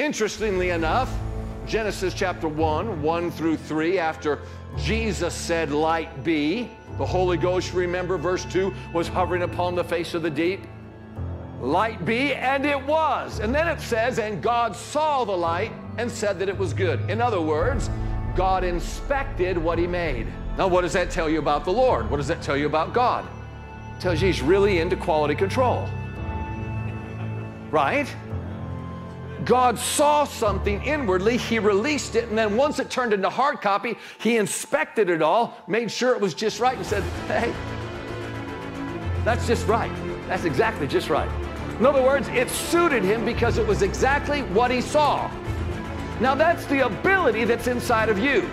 Interestingly enough, Genesis chapter 1, 1 through 3, after Jesus said, Light be, the Holy Ghost, remember, verse 2, was hovering upon the face of the deep. Light be, and it was. And then it says, And God saw the light and said that it was good. In other words, God inspected what He made. Now, what does that tell you about the Lord? What does that tell you about God? It tells you He's really into quality control. Right? God saw something inwardly, He released it, and then once it turned into hard copy, He inspected it all, made sure it was just right, and said, Hey, that's just right. That's exactly just right. In other words, it suited Him because it was exactly what He saw. Now, that's the ability that's inside of you.